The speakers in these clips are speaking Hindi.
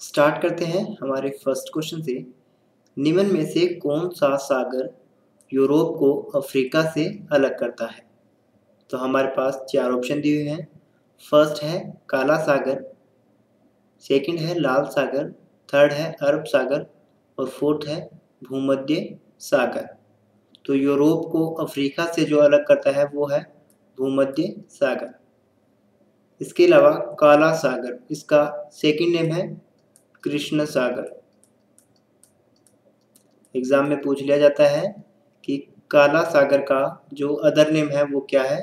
स्टार्ट करते हैं हमारे फ़र्स्ट क्वेश्चन से। निम्न में से कौन सा सागर यूरोप को अफ्रीका से अलग करता है? तो हमारे पास चार ऑप्शन दिए हुए हैं। फ़र्स्ट है काला सागर, सेकंड है लाल सागर, थर्ड है अरब सागर और फोर्थ है भूमध्य सागर। तो यूरोप को अफ्रीका से जो अलग करता है वो है भूमध्य सागर। इसके अलावा काला सागर, इसका सेकंड नेम है कृष्ण सागर। एग्ज़ाम में पूछ लिया जाता है कि काला सागर का जो अदर नेम है, वो क्या है?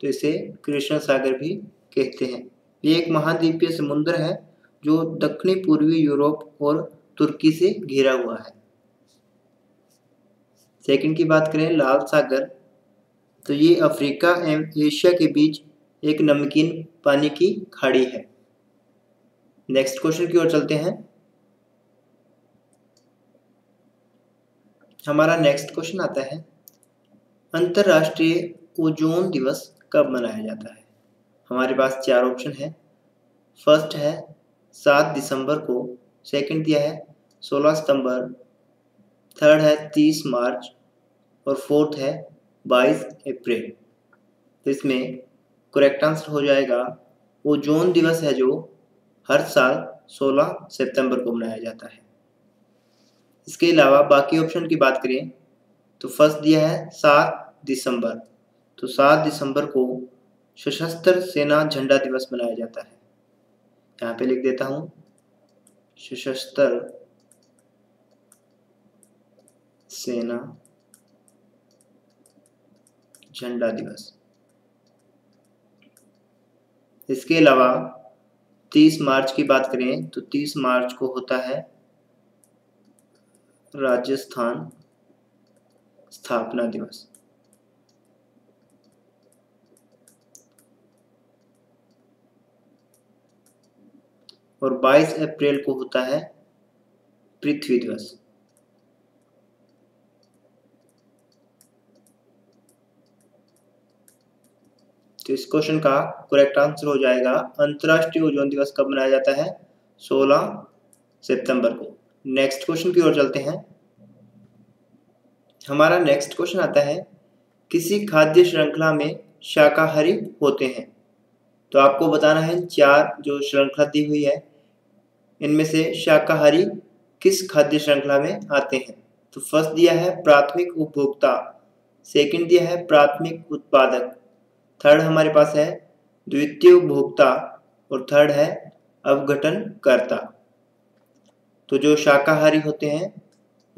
तो इसे कृष्ण सागर भी कहते हैं। ये एक महाद्वीपीय समुद्र है, जो दक्षिणी पूर्वी यूरोप और तुर्की से घिरा हुआ है। सेकंड की बात करें, लाल सागर। तो ये अफ्रीका एवं एशिया के बीच एक नमकीन पानी की खाड़ी है। नेक्स्ट क्वेश्चन की ओर चलते हैं। हमारा नेक्स्ट क्वेश्चन आता है, अंतरराष्ट्रीय ओजोन दिवस कब मनाया जाता है? हमारे पास चार ऑप्शन है। फ़र्स्ट है, सात दिसंबर को। सेकंड दिया है, सोलह सितंबर। थर्ड है, तीस मार्च। और फोर्थ है, बाईस अप्रैल। तो इसमें करेक्ट आंसर हो जाएगा, ओजोन दिवस है जो हर साल 16 सितंबर को मनाया जाता है। इसके अलावा बाकी ऑप्शन की बात करें तो फ़र्स्ट दिया है सात दिसंबर। तो सात दिसंबर को सशस्त्र सेना झंडा दिवस मनाया जाता है। यहाँ पे लिख देता हूँ, सशस्त्र सेना झंडा दिवस। इसके अलावा 30 मार्च की बात करें तो 30 मार्च को होता है राजस्थान स्थापना दिवस। और 22 अप्रैल को होता है पृथ्वी दिवस। तो इस क्वेश्चन का करेक्ट आंसर हो जाएगा अंतरराष्ट्रीय ओजोन दिवस कब मनाया जाता है? 16 सितंबर को। नेक्स्ट क्वेश्चन की ओर चलते हैं। हमारा नेक्स्ट क्वेश्चन आता है, किसी खाद्य श्रृंखला में शाकाहारी होते हैं? तो आपको बताना है, चार जो श्रृंखला दी हुई है, इनमें से शाकाहारी किस खाद्य श्रृंखला में आते हैं? तो फ़र्स्ट दिया है प्राथमिक उपभोक्ता सेकंड दिया है प्राथमिक उत्पादक। थर्ड हमारे पास है द्वितीय उपभोक्ता और थर्ड है अवघटन करता तो जो शाकाहारी होते हैं,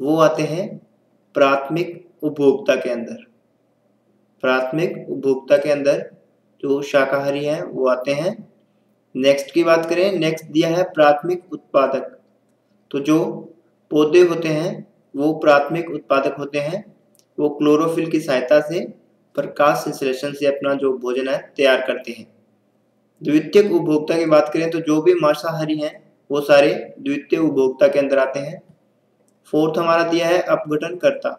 वो आते हैं प्राथमिक उपभोक्ता के अंदर। प्राथमिक उपभोक्ता के अंदर जो शाकाहारी हैं, वो आते हैं। नेक्स्ट की बात करें नेक्स्ट दिया है प्राथमिक उत्पादक। तो जो पौधे होते हैं, वो प्राथमिक उत्पादक होते हैं। वो क्लोरोफिल की सहायता से प्रकाश संश्लेषण से अपना जो भोजन है तैयार करते हैं। द्वितीय उपभोक्ता की बात करें तो जो भी मांसाहारी हैं, वो सारे द्वितीय उपभोक्ता के अंदर आते हैं। फोर्थ हमारा दिया है अपघटन करता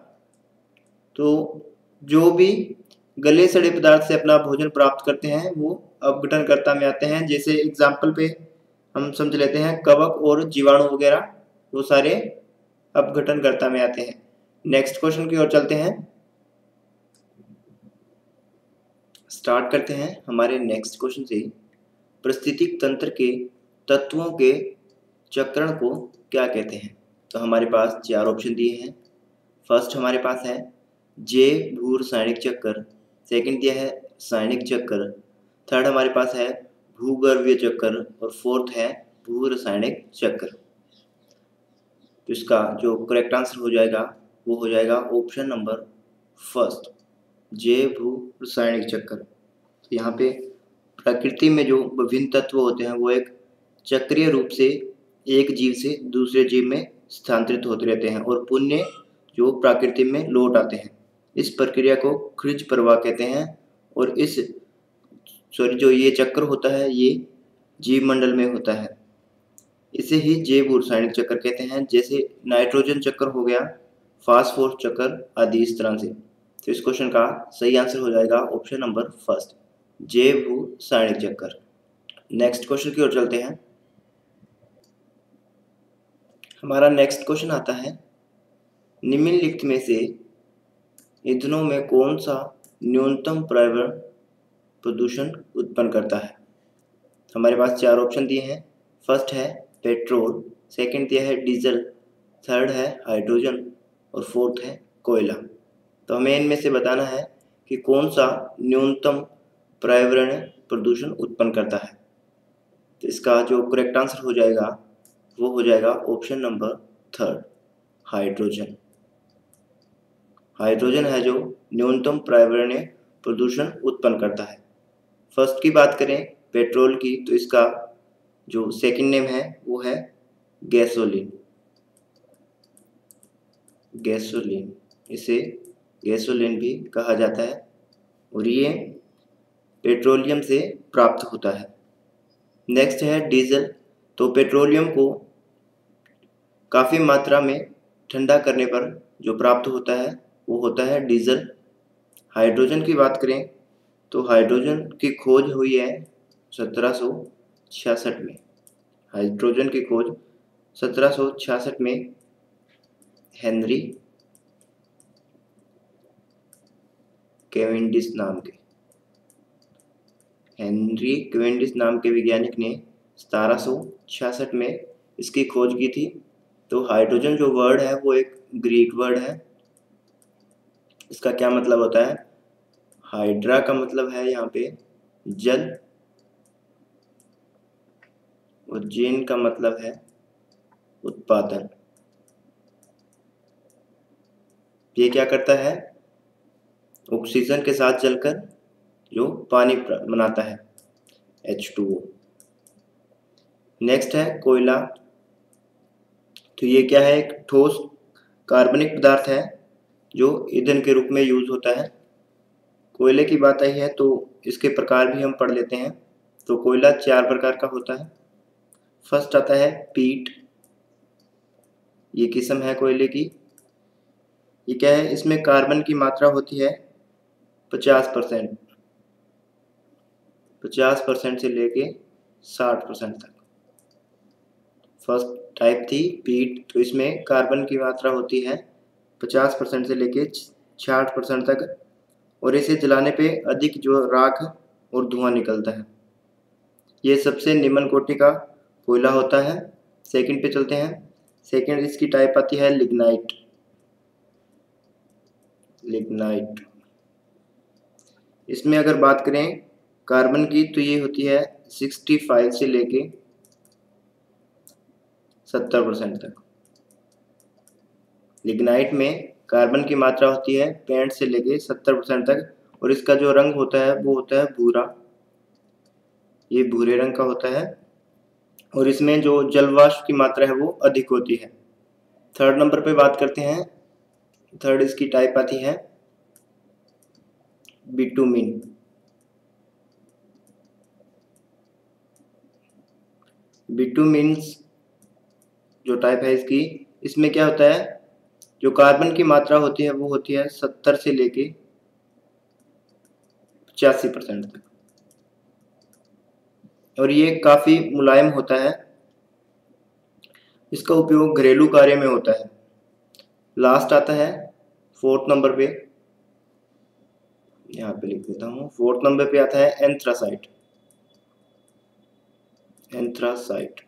तो जो भी गले सड़े पदार्थ से अपना भोजन प्राप्त करते हैं, वो अपघटन करता में आते हैं। जैसे एग्ज़ाम्पल पे हम समझ लेते हैं, कवक और जीवाणु वगैरह, वो सारे अपघटन करता में आते हैं। नेक्स्ट क्वेश्चन की ओर चलते हैं। स्टार्ट करते हैं हमारे नेक्स्ट क्वेश्चन से परिस्थितिक तंत्र के तत्वों के चक्रण को क्या कहते हैं? तो हमारे पास चार ऑप्शन दिए हैं। फ़र्स्ट हमारे पास है जे भू रासायनिक चक्कर। सेकंड दिया है रासायनिक चक्कर। थर्ड हमारे पास है भूगर्भीय चक्कर। और फोर्थ है भू रासायनिक चक्कर। तो इसका जो करेक्ट आंसर हो जाएगा, वो हो जाएगा ऑप्शन नंबर फ़र्स्ट जय भू रासायनिक चक्कर। तो यहाँ पे प्रकृति में जो विभिन्न तत्व होते हैं, वो एक चक्रीय रूप से एक जीव से दूसरे जीव में स्थानांतरित होते रहते हैं और पुण्य जो प्रकृति में लौट आते हैं। इस प्रक्रिया को खृज प्रवाह कहते हैं और इस, सॉरी, जो ये चक्र होता है, ये जीव मंडल में होता है। इसे ही जैव रासायनिक चक्र कहते हैं, जैसे नाइट्रोजन चक्र हो गया फास्फोर चक्र आदि इस तरह से। तो इस क्वेश्चन का सही आंसर हो जाएगा ऑप्शन नंबर फ़र्स्ट जे भू सारणिक चक्कर नेक्स्ट क्वेश्चन की ओर चलते हैं। हमारा नेक्स्ट क्वेश्चन आता है, निम्नलिखित में से ईंधनों में कौन सा न्यूनतम पर्यावरण प्रदूषण उत्पन्न करता है? हमारे पास चार ऑप्शन दिए हैं। फ़र्स्ट है पेट्रोल सेकंड दिया है डीजल थर्ड है हाइड्रोजन और फोर्थ है कोयला। तो हमें इनमें से बताना है कि कौन सा न्यूनतम पर्यावरण प्रदूषण उत्पन्न करता है। तो इसका जो करेक्ट आंसर हो जाएगा, वो हो जाएगा option number third hydrogen hydrogen है जो न्यूनतम पर्यावरणीय प्रदूषण उत्पन्न करता है। फ़र्स्ट की बात करें पेट्रोल की तो इसका जो सेकंड नेम है, वो है गैसोलीन गैसोलीन इसे गैसोलीन भी कहा जाता है और ये पेट्रोलियम से प्राप्त होता है। नेक्स्ट है डीजल। तो पेट्रोलियम को काफ़ी मात्रा में ठंडा करने पर जो प्राप्त होता है, वो होता है डीजल। हाइड्रोजन की बात करें तो हाइड्रोजन की खोज हुई है सत्रह सौ छियासठ में। हाइड्रोजन की खोज सत्रह सौ छियासठ में हेनरी केवेंडिस नाम के। हेनरी केवेंडिस नाम के वैज्ञानिक ने सतारह में इसकी खोज की थी। तो हाइड्रोजन जो वर्ड है, वो एक ग्रीक वर्ड है। इसका क्या मतलब होता है? हाइड्रा का मतलब है यहाँ पे जल, और जेन का मतलब है उत्पादन। ये क्या करता है? ऑक्सीजन के साथ जलकर जो पानी बनाता है H2O नेक्स्ट है कोयला। तो ये क्या है? एक ठोस कार्बनिक पदार्थ है जो ईंधन के रूप में यूज़ होता है। कोयले की बात आई है तो इसके प्रकार भी हम पढ़ लेते हैं। तो कोयला चार प्रकार का होता है। फ़र्स्ट आता है पीट। ये किस्म है कोयले की। ये क्या है? इसमें कार्बन की मात्रा होती है पचास परसेंट। पचास परसेंट से लेके साठ परसेंट तक। फ़र्स्ट टाइप थी पीट तो इसमें कार्बन की मात्रा होती है पचास परसेंट से लेके छाठ परसेंट तक, और इसे जलाने पे अधिक जो राख और धुआँ निकलता है। ये सबसे निम्न कोटि का कोयला होता है। सेकंड पे चलते हैं। सेकंड इसकी टाइप आती है लिग्नाइट। लिग्नाइट। इसमें अगर बात करें, कार्बन की तो ये होती है 65 से लेके सत्तर परसेंट तक। लिग्नाइट में कार्बन की मात्रा होती है पैंठ से लेके सत्तर परसेंट तक, और इसका जो रंग होता है, वो होता है भूरा। ये भूरे रंग का होता है, और इसमें जो जलवाष्प की मात्रा है, वो अधिक होती है। थर्ड नंबर पे बात करते हैं, थर्ड इसकी टाइप आती है बिटूमिन बिटूमिन्स जो टाइप है इसकी, इसमें क्या होता है? जो कार्बन की मात्रा होती है, वो होती है सत्तर से लेके पचासी परसेंट तक। और ये काफ़ी मुलायम होता है। इसका उपयोग घरेलू कार्य में होता है। लास्ट आता है फोर्थ नंबर पे। यहाँ पे लिख देता हूँ। फोर्थ नंबर पे आता है एंथ्रासाइट एंथ्रासाइट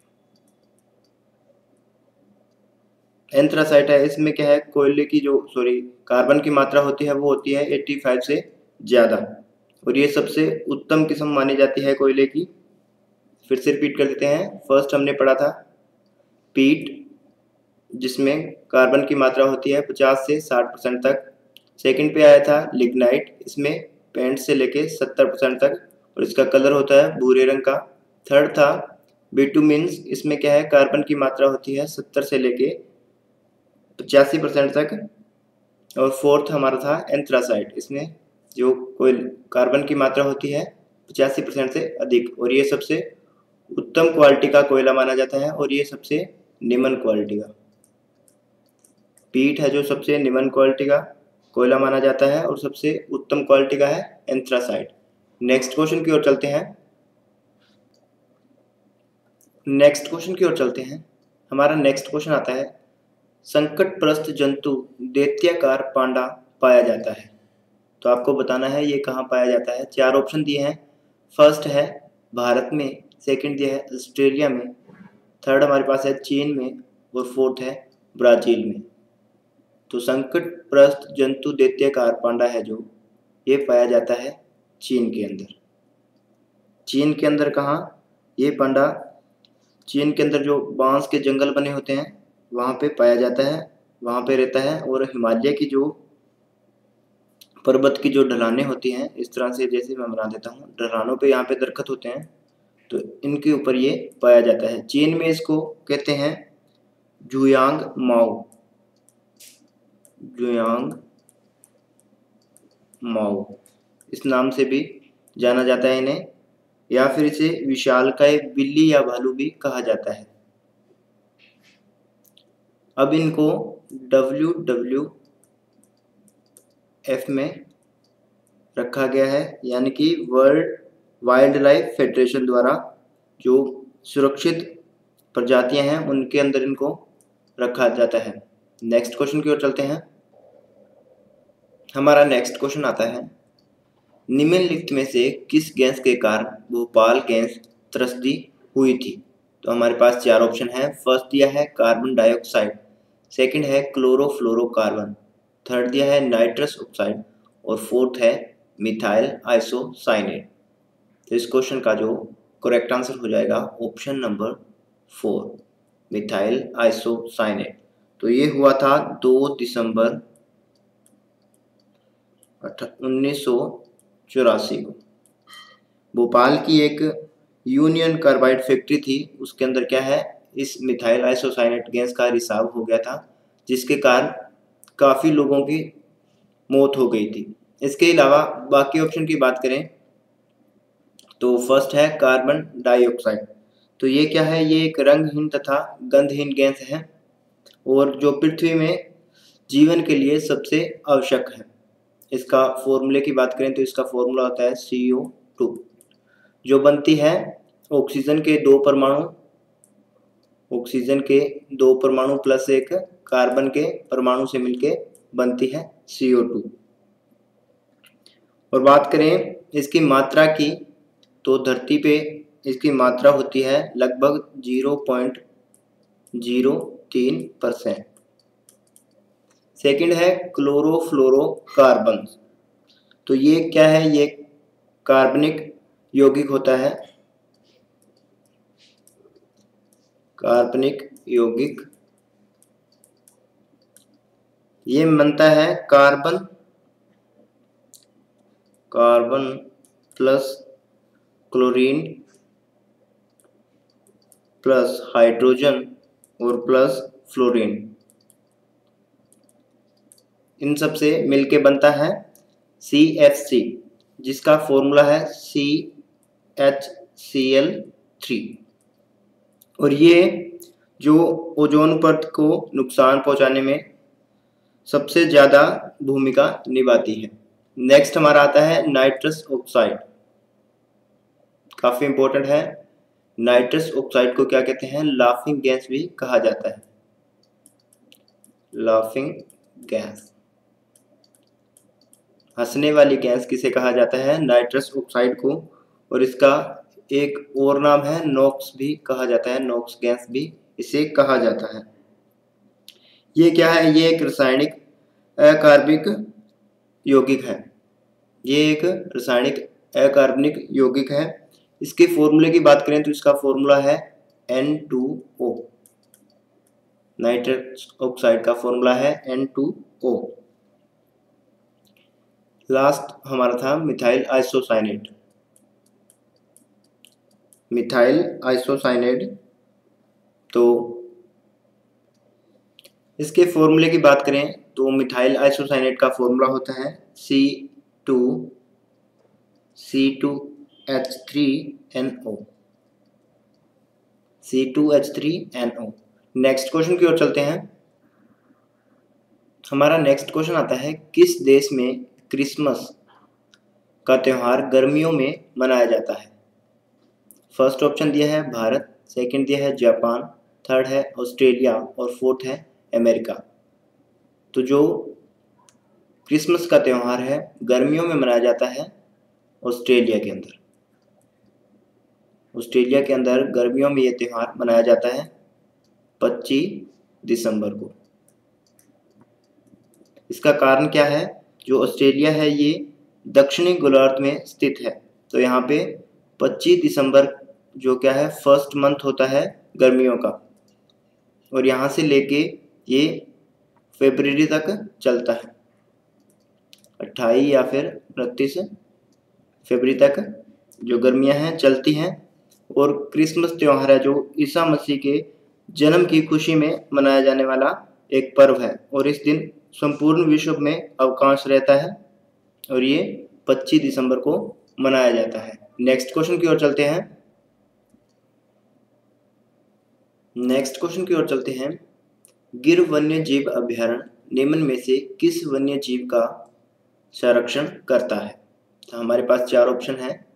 एंथ्रासाइट है, इसमें क्या है? कोयले की जो सॉरी कार्बन की मात्रा होती है, वो होती है 85 से ज़्यादा। और ये सबसे उत्तम किस्म मानी जाती है कोयले की। फिर से रिपीट कर देते हैं। फ़र्स्ट हमने पढ़ा था पीट जिसमें कार्बन की मात्रा होती है 50 से 60 परसेंट तक। सेकंड पे आया था लिग्नाइट इसमें पेंट से लेके 70 परसेंट तक, और इसका कलर होता है भूरे रंग का। थर्ड था बिटूमिन्स इसमें क्या है कार्बन की मात्रा होती है 70 से लेके पचासी परसेंट तक। और फोर्थ हमारा था एंथ्रासाइड इसमें जो कोई कार्बन की मात्रा होती है पचासी परसेंट से अधिक, और ये सबसे उत्तम क्वालिटी का कोयला माना जाता है, और ये सबसे निम्न क्वालिटी का। पीठ है जो सबसे निम्न क्वालिटी का। कोयला माना जाता है और सबसे उत्तम क्वालिटी का है एंथ्रासाइड नेक्स्ट क्वेश्चन की ओर चलते हैं। नेक्स्ट क्वेश्चन की ओर चलते हैं। हमारा नेक्स्ट क्वेश्चन आता है संकट प्रस्त जंतु दैत्याकार पांडा पाया जाता है। तो आपको बताना है ये कहाँ पाया जाता है। चार ऑप्शन दिए हैं। फ़र्स्ट है भारत में सेकंड दिया है ऑस्ट्रेलिया में थर्ड हमारे पास है चीन में और फोर्थ है ब्राज़ील में। तो संकट प्रस्त जंतु दैत्यकार पांडा है जो ये पाया जाता है चीन के अंदर। चीन के अंदर कहाँ? ये पांडा चीन के अंदर जो बाँस के जंगल बने होते हैं, वहाँ पे पाया जाता है, वहाँ पे रहता है और हिमालय की जो पर्वत की जो ढलानें होती हैं, इस तरह से जैसे मैं बना देता हूँ, ढलानों पे यहाँ पे दरखत होते हैं तो इनके ऊपर ये पाया जाता है। चीन में इसको कहते हैं जुयांग माओ। जुयांग माओ। इस नाम से भी जाना जाता है इन्हें, या फिर इसे विशालकाय बिल्ली या भालू भी कहा जाता है। अब इनको डब्ल्यू डब्ल्यू एफ़ में रखा गया है, यानी कि वर्ल्ड वाइल्ड लाइफ फेडरेशन द्वारा जो सुरक्षित प्रजातियाँ हैं, उनके अंदर इनको रखा जाता है। नेक्स्ट क्वेश्चन की ओर चलते हैं। हमारा नेक्स्ट क्वेश्चन आता है। निम्नलिखित में से किस गैस के कारण भोपाल गैस त्रस्ती हुई थी? तो हमारे पास चार ऑप्शन है। फ़र्स्ट दिया है कार्बन डाइऑक्साइड सेकंड है क्लोरोफ्लोरोकार्बन थर्ड दिया है नाइट्रस ऑक्साइड और फोर्थ है मिथाइल आइसोसाइनेट तो इस क्वेश्चन का जो करेक्ट आंसर हो जाएगा option number four methyl isocyanate तो ये हुआ था दो दिसंबर उन्नीस सौ चौरासी को। भोपाल की एक यूनियन कार्बाइड फैक्ट्री थी, उसके अंदर क्या है, इस मिथाइल आइसोसाइनेट गैस का रिसाव हो गया था, जिसके कारण काफ़ी लोगों की मौत हो गई थी। इसके अलावा बाकी ऑप्शन की बात करें तो फ़र्स्ट है कार्बन डाइऑक्साइड तो ये क्या है, ये एक रंगहीन तथा गंधहीन गैस है, और जो पृथ्वी में जीवन के लिए सबसे आवश्यक है। इसका फॉर्मूले की बात करें तो इसका फॉर्मूला होता है सी ओ टू जो बनती है ऑक्सीजन के दो परमाणु ऑक्सीजन के दो परमाणु प्लस एक कार्बन के परमाणु से मिलके बनती है सी ओ टू और बात करें इसकी मात्रा की तो धरती पे इसकी मात्रा होती है लगभग ज़ीरो पॉइंट ज़ीरो तीन परसेंट सेकंड है क्लोरोफ्लोरोकार्बन तो ये क्या है? ये कार्बनिक यौगिक होता है। कार्बनिक यौगिक। ये बनता है carbon carbon plus chlorine plus hydrogen और प्लस फ्लोरीन इन सबसे मिलके बनता है सी एफ़ सी जिसका फॉर्मूला है C H C L three और ये जो ओजोन परत को नुकसान पहुँचाने में सबसे ज़्यादा भूमिका निभाती है। नेक्स्ट हमारा आता है नाइट्रस ऑक्साइड काफ़ी इंपॉर्टेंट है। नाइट्रस ऑक्साइड को क्या कहते हैं? लाफिंग गैस भी कहा जाता है। लाफिंग गैस हंसने वाली गैस किसे कहा जाता है? नाइट्रस ऑक्साइड को। और इसका एक और नाम है, नॉक्स भी कहा जाता है, नोक्स गैस भी इसे कहा जाता है। ये क्या है? ये एक रासायनिक अकार्बिक यौगिक है। ये एक रासायनिक अकार्बनिक यौगिक है। इसके फॉर्मूले की बात करें तो इसका फॉर्मूला है N2O नाइट्रस ऑक्साइड का फॉर्मूला है N2O लास्ट हमारा था मिथाइल आइसोसाइनेट। मिथाइल आइसोसाइनेट तो इसके फॉर्मूले की बात करें तो मिथाइल आइसोसाइनेट का फॉर्मूला होता है C two C two H three N O C two H three N O next question की ओर चलते हैं। हमारा नेक्स्ट क्वेश्चन आता है, किस देश में क्रिसमस का त्यौहार गर्मियों में मनाया जाता है। फ़र्स्ट ऑप्शन दिया है भारत, सेकंड दिया है जापान, थर्ड है ऑस्ट्रेलिया और फोर्थ है अमेरिका। तो जो क्रिसमस का त्यौहार है, गर्मियों में मनाया जाता है ऑस्ट्रेलिया के अंदर। ऑस्ट्रेलिया के अंदर गर्मियों में ये त्यौहार मनाया जाता है 25 दिसंबर को। इसका कारण क्या है? जो ऑस्ट्रेलिया है, ये दक्षिणी गोलार्ध में स्थित है। तो यहाँ पे 25 दिसंबर जो क्या है फ़र्स्ट मंथ होता है गर्मियों का। और यहाँ से लेके ये फेबररी तक चलता है। अट्ठाईस या फिर उनतीस फरवरी तक जो गर्मियाँ हैं, चलती हैं। और क्रिसमस त्यौहार है, जो ईसा मसीह के जन्म की खुशी में मनाया जाने वाला एक पर्व है। और इस दिन संपूर्ण विश्व में अवकाश रहता है और ये 25 दिसंबर को मनाया जाता है। नेक्स्ट क्वेश्चन की ओर चलते हैं। नेक्स्ट क्वेश्चन की ओर चलते हैं। गिर वन्य जीव अभ्यारण्य, निम्न में से किस वन्य जीव का संरक्षण करता है? तो हमारे पास चार ऑप्शन है।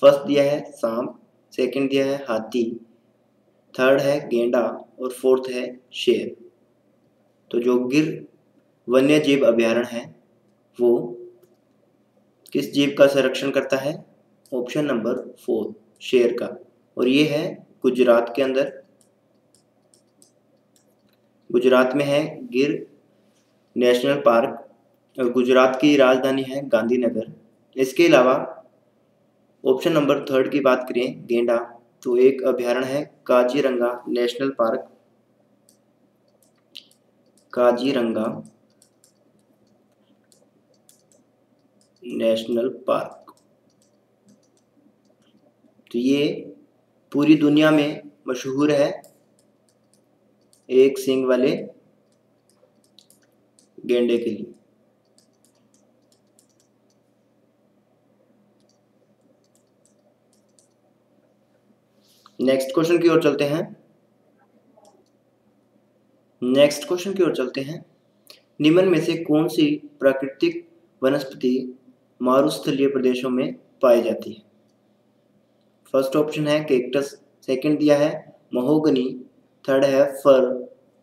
फ़र्स्ट दिया है सांप सेकंड दिया है हाथी थर्ड है गेंडा और फोर्थ है शेर। तो जो गिर वन्य जीव अभ्यारण्य है। वो किस जीव का संरक्षण करता है? ऑप्शन नंबर फोर शेर का। और ये है गुजरात के अंदर। गुजरात में है गिर नेशनल पार्क और गुजरात की राजधानी है गांधीनगर। इसके अलावा ऑप्शन नंबर थर्ड की बात करें, गेंडा तो एक अभ्यारण्य है Kaziranga national park. Kaziranga national park. तो ये पूरी दुनिया में मशहूर है एक सिंग वाले गेंडे के लिए। नेक्स्ट क्वेश्चन की ओर चलते हैं। नेक्स्ट क्वेश्चन की ओर चलते हैं। निम्न में से कौन सी प्राकृतिक वनस्पति मारुस्थलीय प्रदेशों में पाई जाती है। फ़र्स्ट ऑप्शन है केक्टस सेकंड दिया है, महोगनी थर्ड है फर,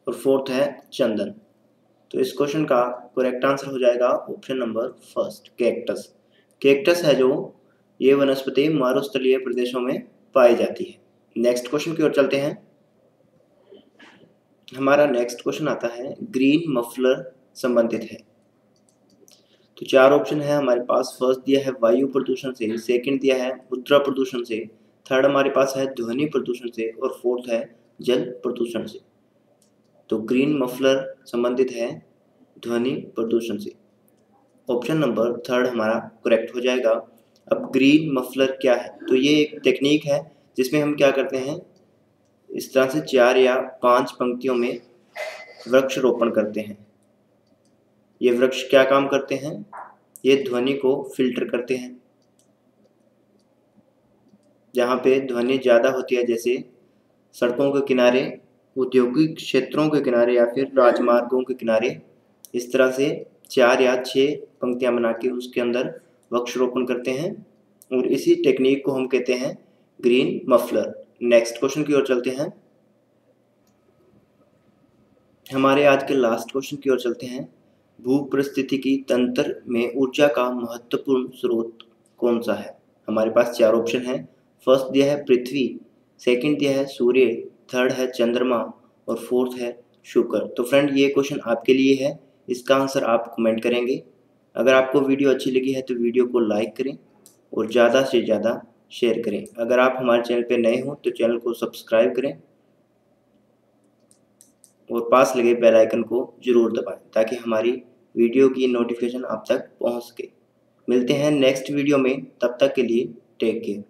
और फोर्थ है चंदन। तो इस क्वेश्चन का करेक्ट आंसर हो जाएगा option number first cactus cactus है जो ये वनस्पति मारुस्थलीय प्रदेशों में पाई जाती है। नेक्स्ट क्वेश्चन की ओर चलते हैं। हमारा नेक्स्ट क्वेश्चन आता है ग्रीन मफलर संबंधित है। तो चार ऑप्शन है, हमारे पास फ़र्स्ट दिया है वायु प्रदूषण से सेकंड दिया है मुद्रा प्रदूषण से थर्ड हमारे पास है ध्वनि प्रदूषण से और फोर्थ है जल प्रदूषण से। तो ग्रीन मफलर संबंधित है ध्वनि प्रदूषण से। ऑप्शन नंबर थर्ड हमारा करेक्ट हो जाएगा। अब ग्रीन मफलर क्या है? तो ये एक टेक्निक है, जिसमें हम क्या करते हैं? इस तरह से चार या पाँच पंक्तियों में वृक्ष रोपण करते हैं। ये वृक्ष क्या काम करते हैं? ये ध्वनि को फ़िल्टर करते हैं। जहाँ पे ध्वनि ज़्यादा होती है, जैसे सड़कों के किनारे, औद्योगिक क्षेत्रों के किनारे या फिर राजमार्गों के किनारे, इस तरह से चार या छः पंक्तियाँ बना के उसके अंदर वृक्षरोपण करते हैं। और इसी टेक्निक को हम कहते हैं ग्रीन मफलर नेक्स्ट क्वेश्चन की ओर चलते हैं। हमारे आज के लास्ट क्वेश्चन की ओर चलते हैं। भू परिस्थितिकी तंत्र में ऊर्जा का महत्वपूर्ण स्रोत कौन सा है? हमारे पास चार ऑप्शन है। फ़र्स्ट दिया है पृथ्वी सेकंड दिया है सूर्य थर्ड है चंद्रमा और फोर्थ है शुक्र। तो फ्रेंड ये क्वेश्चन आपके लिए है। इसका आंसर आप कमेंट करेंगे। अगर आपको वीडियो अच्छी लगी है तो वीडियो को लाइक करें और ज़्यादा से ज़्यादा शेयर करें। अगर आप हमारे चैनल पर नए हों तो चैनल को सब्सक्राइब करें। और पास लगे बेल आइकन को ज़रूर दबाएँ, ताकि हमारी वीडियो की नोटिफिकेशन आप तक पहुँच सके। मिलते हैं नेक्स्ट वीडियो में, तब तक के लिए टेक केयर